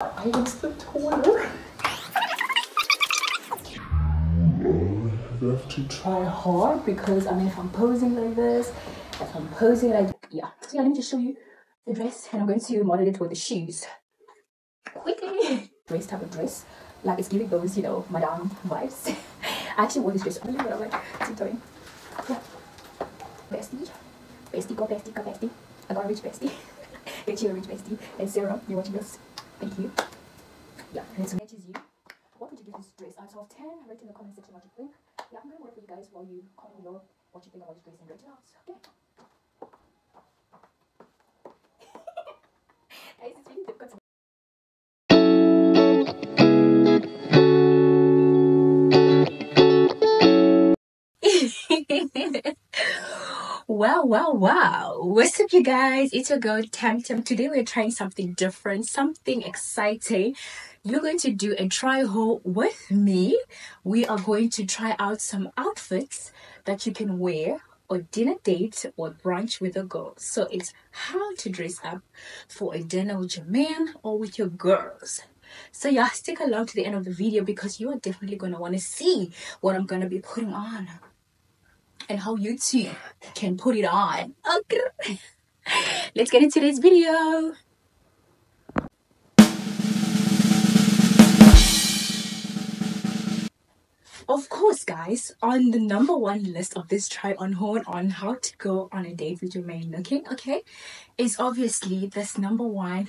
I was the taller. You have to try hard because I mean if I'm posing like this, if I'm posing like yeah. So yeah, let me just show you the dress and I'm going to model it with the shoes. Quickly. Dress type of dress. Like it's giving those, you know, madame vibes. I actually wore this dress only when I went tiptoeing. Yeah. Bestie. Bestie, go bestie, go bestie. I got a rich bestie. Get you a rich bestie. And Sarah, you're watching this. Thank you. Yeah, and it matches you. What would you give this dress out of 10? Write in the comment section what you think. Yeah, I'm gonna wait for you guys while you comment below what you think about this dress and rate it out. Okay. Wow, wow. What's up, you guys? It's your girl, Tam Tam. Today, we're trying something different, something exciting. You're going to do a try haul with me. We are going to try out some outfits that you can wear or dinner date or brunch with a girl. So it's how to dress up for a dinner with your man or with your girls. So yeah, stick along to the end of the video because you are definitely going to want to see what I'm going to be putting on and how you too can put it on. Okay. Let's get into this video. Of course, guys, on the number one list of this try on haul on how to go on a date with your main looking, okay, is obviously this number one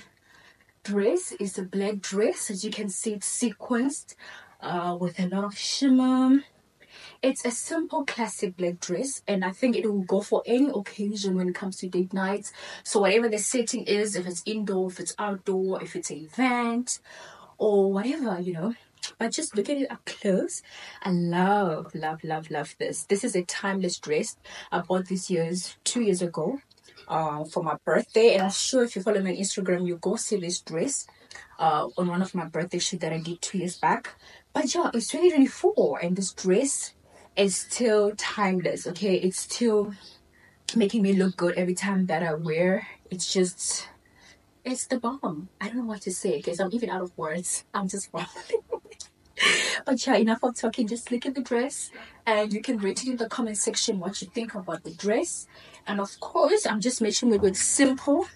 dress is a black dress. As you can see, it's sequenced uh, with a lot of shimmer. It's a simple classic black dress, and I think it will go for any occasion when it comes to date nights. So, whatever the setting is, if it's indoor, if it's outdoor, if it's an event, or whatever, you know. But just look at it up close. I love, love, love, love this. This is a timeless dress. I bought this years two years ago uh, for my birthday. And I'm sure if you follow me on Instagram, you go see this dress uh, on one of my birthday shoots that I did two years back. But yeah, it's 2024 and this dress is still timeless, okay? It's still making me look good every time that I wear. It's just, it's the bomb. I don't know what to say because I'm even out of words. I'm just rambling. but yeah, enough of talking. Just look at the dress and you can rate it in the comment section what you think about the dress. And of course, I'm just matching it with simple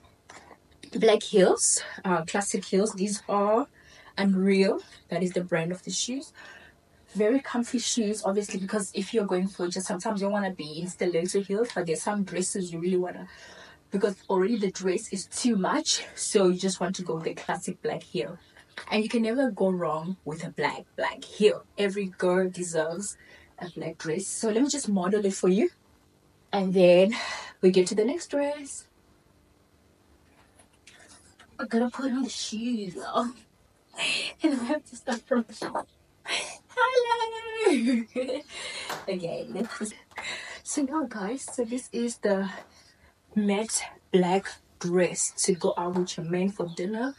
black heels, uh, classic heels. These are Unreal. That is the brand of the shoes. Very comfy shoes, obviously, because if you're going for just sometimes you want to be in stiletto heels, but there's some dresses you really want to because already the dress is too much so you just want to go with the classic black heel. And you can never go wrong with a black black heel. Every girl deserves a black dress. So let me just model it for you. And then we get to the next dress. I'm gonna put on the shoes. Though oh, and i have to start from the top hello okay let's so now guys so this is the matte black dress to go out with your man for dinner.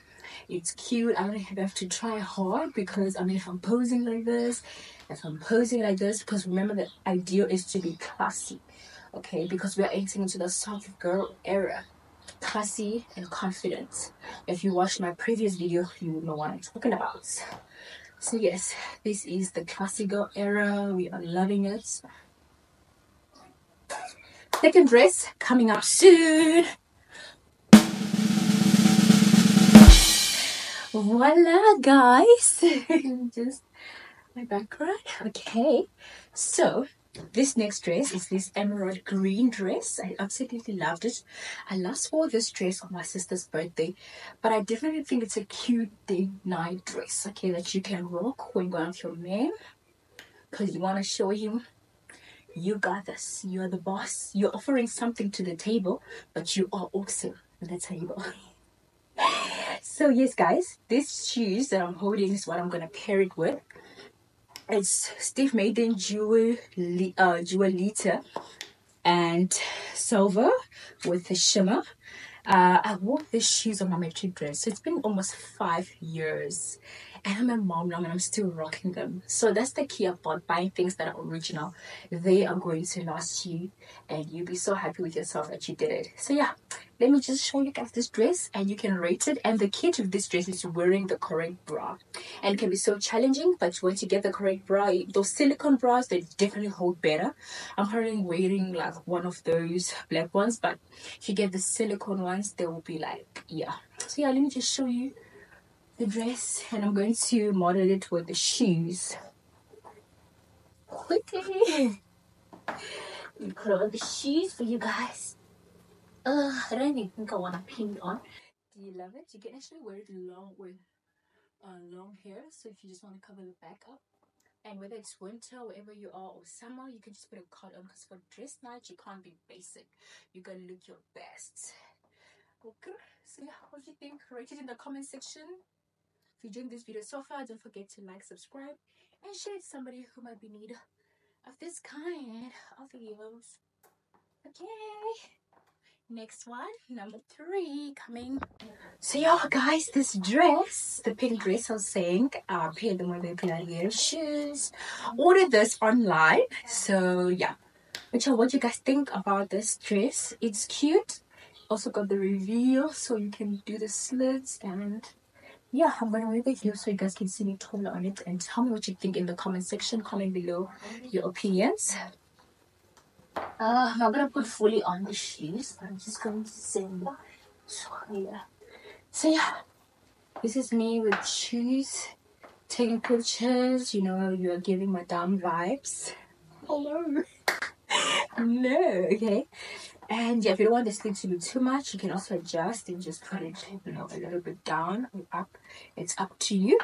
It's cute. I don't have to try hard because I mean, if I'm posing like this, if I'm posing like this, because remember the idea is to be classy, okay? Because we are entering into the soft girl era, classy and confident. If you watched my previous video, you know what I'm talking about. So yes, this is the classy girl era. We are loving it. Second dress coming up soon. Voila, guys. Just my background. Okay. So, this next dress is this emerald green dress. I absolutely loved it. I last wore this dress on my sister's birthday, but I definitely think it's a cute day night dress, okay, that you can rock when going with your man because you want to show him you got this. You're the boss. You're offering something to the table, but you are also the table. so yes, guys, this shoes that I'm holding is what I'm gonna pair it with. It's Steve Madden Jewel uh, Jewelita and silver with the shimmer. Uh, I wore these shoes on my matric dress. So it's been almost five years and I'm a mom now and I'm still rocking them. So that's the key about buying things that are original. They are going to last you and you'll be so happy with yourself that you did it. So yeah, let me just show you guys this dress and you can rate it. And the key to this dress is wearing the correct bra. And can be so challenging, but once you get the correct bra, those silicone bras, they definitely hold better. I'm currently wearing like one of those black ones, but if you get the silicone ones, they will be like, yeah. So yeah, let me just show you the dress and I'm going to model it with the shoes. Quickly. Me put on the shoes for you guys. Uh, I don't even think I want to pin on. Do you love it? You can actually wear it long with uh, long hair. So if you just want to cover the back up. And whether it's winter, wherever you are, or summer, you can just put a coat on because for dress night, you can't be basic. You gotta look your best. Okay, so yeah, what do you think? Write it in the comment section. You enjoyed this video so far, don't forget to like, subscribe, and share it to somebody who might be need of this kind of videos. Okay. Next one, number three, coming. So yeah, guys, this dress, the pink dress I was saying, uh, paired them with the Pilates shoes. Ordered this online. So yeah. Which what you guys think about this dress? It's cute. Also got the reveal so you can do the slits and yeah, I'm gonna wear the heel so you guys can see me taller on it and tell me what you think in the comment section. Comment below your opinions. Uh, I'm not gonna put fully on the shoes. but I'm just going to send. So yeah. So yeah, this is me with shoes, taking pictures. You know, you are giving Madame vibes. Hello. no, okay. And yeah, if you don't want the sleeve to be too much, you can also adjust and just put it, you know, a little bit down or up. It's up to you.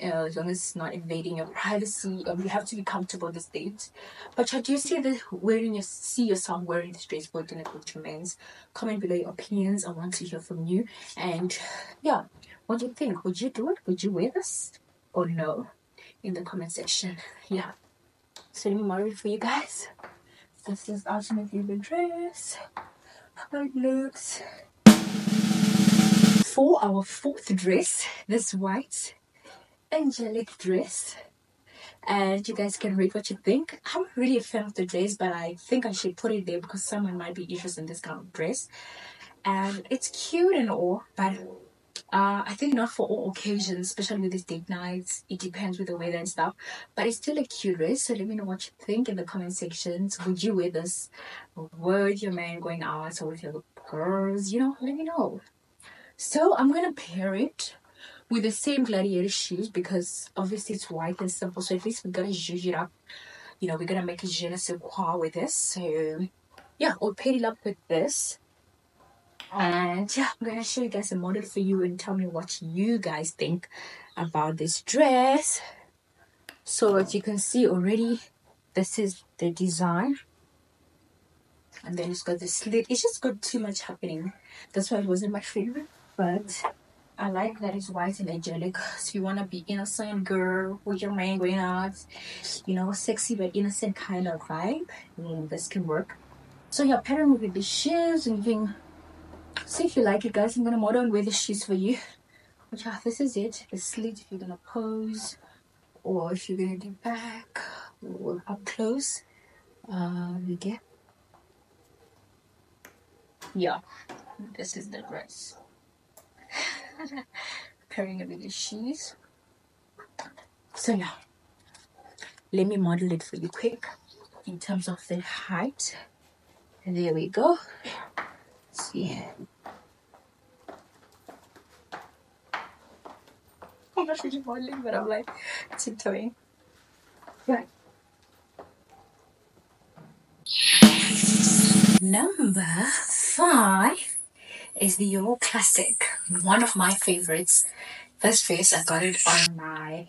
Uh, as long as it's not invading your privacy, um, you have to be comfortable this date. But I do see the wearing your see yourself wearing this dress both in a good remains. Comment below your opinions. I want to hear from you. And yeah, what do you think? Would you do it? Would you wear this or no? In the comment section. Yeah. So let me it for you guys. This is ultimately the dress. How it looks. For our fourth dress, this white angelic dress and you guys can read what you think. I'm really a fan of the dress, but I think I should put it there because someone might be interested in this kind of dress. And it's cute and all, but uh, I think not for all occasions, especially with these date nights. It depends with the weather and stuff, but it's still a cute dress. So let me know what you think in the comment sections. Would you wear this with your man going out or with your girls? You know, let me know. So I'm gonna pair it with the same gladiator shoes because obviously it's white and simple. So at least we're gonna zhuzh it up. You know, we're gonna make a je ne sais quoi with this. So yeah, we'll pair it up with this. And yeah, I'm gonna show you guys a model for you and tell me what you guys think about this dress. So as you can see already, this is the design. And then it's got the slit. It's just got too much happening. That's why it wasn't my favorite. But I like that it's white and angelic. So you wanna be innocent girl with your man going out, you know, sexy but innocent kind of vibe. And this can work. So you're pairing with the shoes and you can see if you like it guys. I'm gonna model and wear the shoes for you. Which uh, this is it. The slit if you're gonna pose or if you're gonna do back or up close. Uh you get yeah. This is the dress. pairing it with the shoes. So yeah, let me model it for you quick in terms of the height. There we go. See. I'm not really modeling, but I'm like tiptoeing. Right. Number five is the Euro Classic, one of my favorites. This dress, I got it on my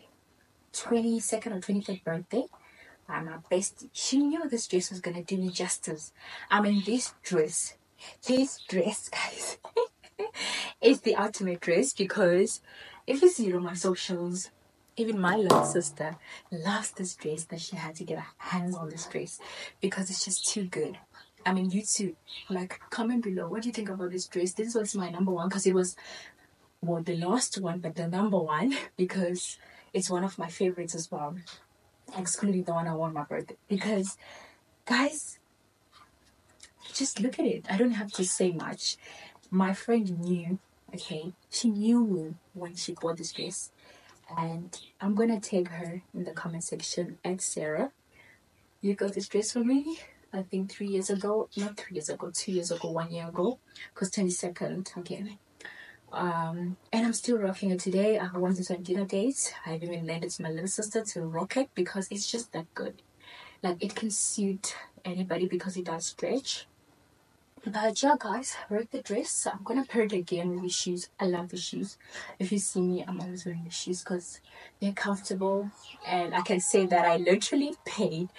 22nd or 23rd birthday. Uh, my bestie, she knew this dress was gonna do me justice. I mean, this dress, this dress, guys, is the ultimate dress because if you see it on my socials, even my little sister loves this dress that she had to get her hands on this dress because it's just too good. I mean, you too. Like, comment below. What do you think about this dress? This was my number one because it was well, the last one, but the number one because it's one of my favorites as well, excluding the one I won my birthday. Because, guys, just look at it. I don't have to say much. My friend knew, okay, she knew me when she bought this dress, and I'm gonna tag her in the comment section at Sarah. You got this dress for me. I think three years ago, not three years ago, two years ago, one year ago, because 22nd, okay. Um, and I'm still rocking it today. I went to some dinner dates. I've even to my little sister to rock it because it's just that good. Like it can suit anybody because it does stretch. But uh, yeah, guys, rock the dress. I'm gonna pair it again with shoes. I love the shoes. If you see me, I'm always wearing the shoes because they're comfortable, and I can say that I literally paid,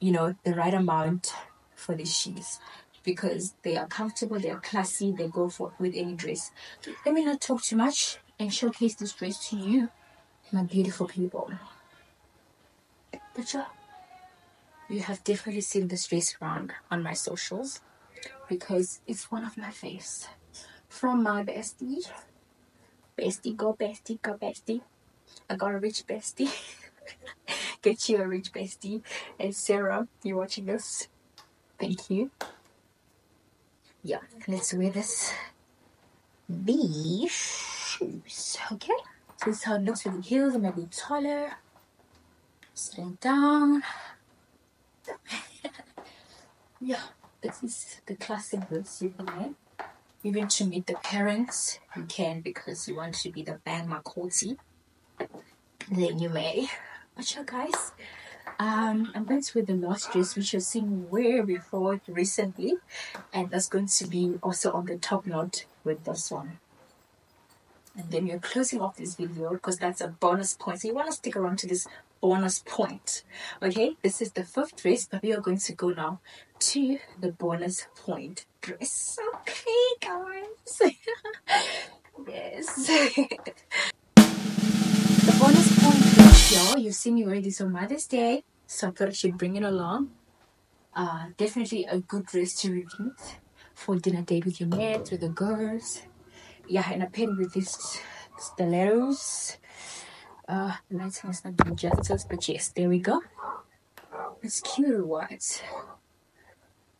you know, the right amount for these shoes because they are comfortable, they are classy, they go for with any dress. Let me not talk too much and showcase this dress to you, my beautiful people. But yeah, you have definitely seen this dress around on my socials because it's one of my faves. From my bestie, bestie go bestie go bestie. I got a rich bestie. Get you a rich bestie. And Sarah, you're watching this? Thank you yeah, let's wear this B shoes. Okay, so this is how it looks with the heels. I'm gonna be taller, sitting down. yeah, this is the classic boots you can. Even to meet the parents, you can because you want to be the bang makoti. Then you may. But yeah, guys, um, I'm going to wear the last dress which you've seen way before recently, and that's going to be also on the top knot with this one. And then we're closing off this video because that's a bonus point. So you want to stick around to this bonus point. Okay, this is the fifth dress, but we are going to go now to the bonus point dress. Okay, guys. yes. The bonus point dress, y'all. You've seen me wear this on Mother's Day, so I thought I should bring it along. Uh, definitely a good dress to repeat for dinner date with your mates, with the girls. Yeah, and I paired with these stilettos. Uh, lighting is not doing justice, but yes, there we go. It's cute what?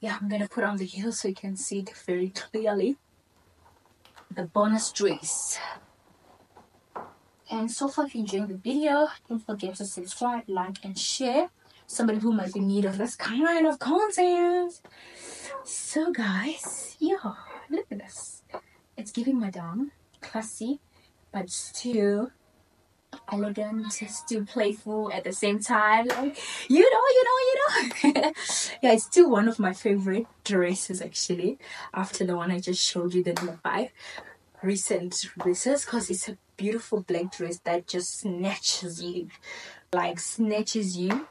Yeah, I'm gonna put on the heels so you can see it very clearly. The bonus dress. And so far, if you enjoyed the video, don't forget to subscribe, like, and share. Somebody who might be in need of this kind of content. So, guys, yeah, look at this. It's giving my madame, classy, but still elegant, still playful at the same time. Like, you know, you know, you know. yeah, it's still one of my favorite dresses actually. After the one I just showed you, the number five recent dresses, because it's a beautiful black dress that just snatches you, like snatches you.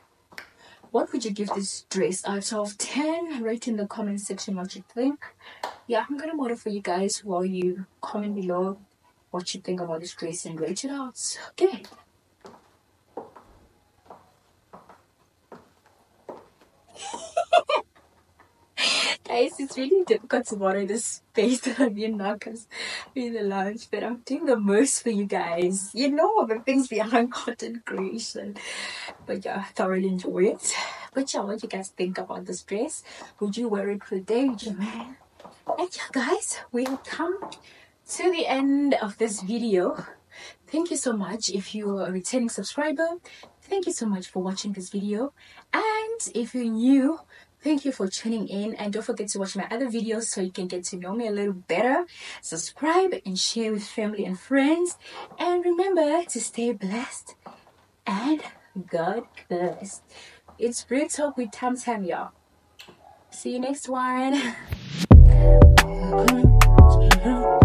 What would you give this dress out of 10? Write in the comment section what you think. Yeah, I'm gonna model for you guys while you comment below what you think about this dress and rate it out. Okay. guys, it's really difficult to monitor this space that I'm in now because in the lounge, but I'm doing the most for you guys. You know the things behind content creation. But yeah, I thoroughly enjoy it. But yeah, what you guys think about this dress? Would you wear it for the day, man? And yeah, guys, we have come to the end of this video. Thank you so much if you're a returning subscriber. Thank you so much for watching this video. And if you're new, Thank you for tuning in and don't forget to watch my other videos so you can get to know me a little better. Subscribe and share with family and friends. And remember to stay blessed and God bless. It's Real Talk with Tam Tam, y'all. See you next one.